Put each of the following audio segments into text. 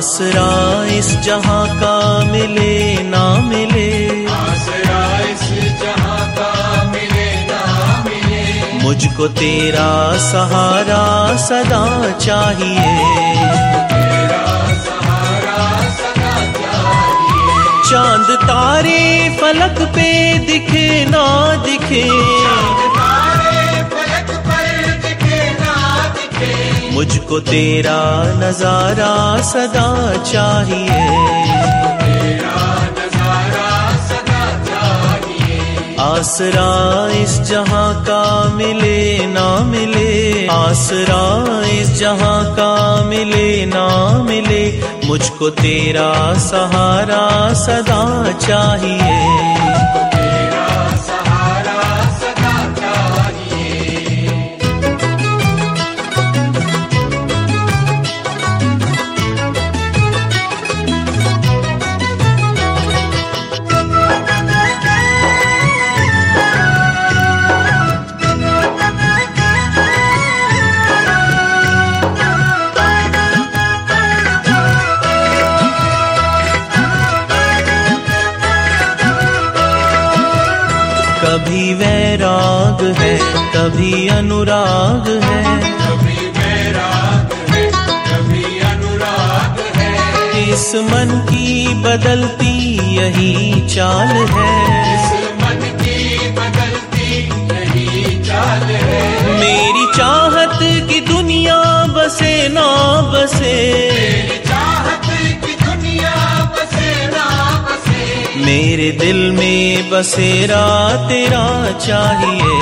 आसरा इस जहाँ का मिले ना मिले। आसरा इस जहाँ का मिले ना मिले। मुझको तेरा सहारा सदा चाहिए। तेरा सहारा सदा चाहिए। चाँद तारे फलक पे दिखे ना दिखे। चाहिए तेरा नज़ारा सदा चाहिए। आसरा इस जहाँ का मिले ना मिले, आसरा इस जहाँ का मिले ना मिले, मुझको तेरा सहारा सदा चाहिए। कभी वैराग है कभी अनुराग है। कभी वैराग है कभी अनुराग है। इस मन की बदलती यही चाल है। इस मन की बदलती यही चाल है। मेरी चाहत की दुनिया बसे ना बसे मेरे दिल में बसेरा तेरा चाहिए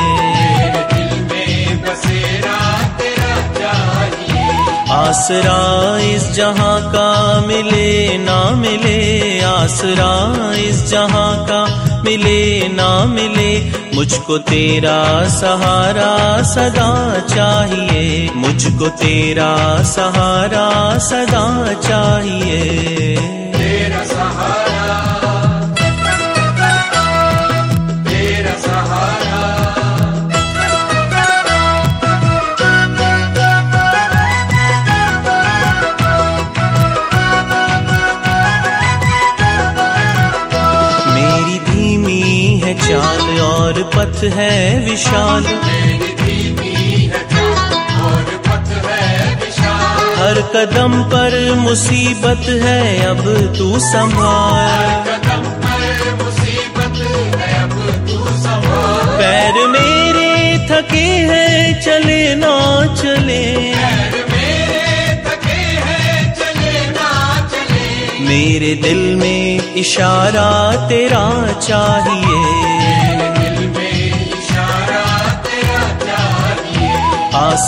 मेरे दिल में बसेरा, तेरा चाहिए। आसरा इस जहाँ का मिले ना मिले, आसरा इस जहाँ का मिले ना मिले, मुझको तेरा सहारा सदा चाहिए। मुझको तेरा सहारा सदा चाहिए। तेरा सहारा और पथ है विशाल। हर कदम पर मुसीबत है, अब तू संभाल। पैर मेरे थके हैं, चले ना चले। मेरे दिल में इशारा तेरा चाहिए।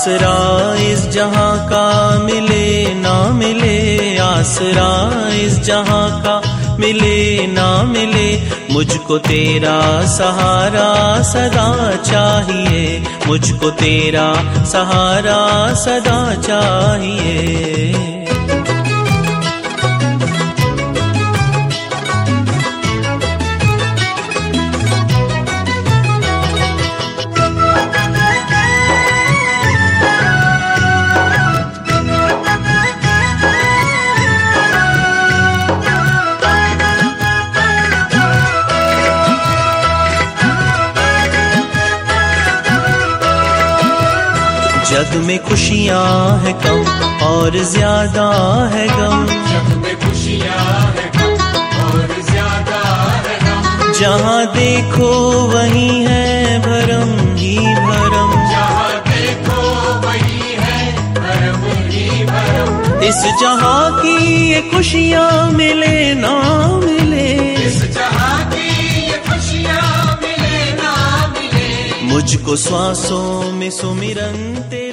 आसरा, इस जहाँ का मिले ना मिले। आसरा, इस जहाँ का मिले ना मिले। मुझको तेरा सहारा सदा चाहिए। मुझको तेरा सहारा सदा चाहिए। जग में खुशियाँ है कम और ज़्यादा है गम। जग में खुशियाँ है कम और ज़्यादा है गम। जहाँ देखो वहीं है भरम ही भरम। जहाँ देखो वही है भरम ही भरम। इस जहाँ की ये खुशियाँ मिले ना मिले। इस जहाँ की ये खुशियाँ मिले ना मिले। मुझको श्वासों में सुमिरन तेरा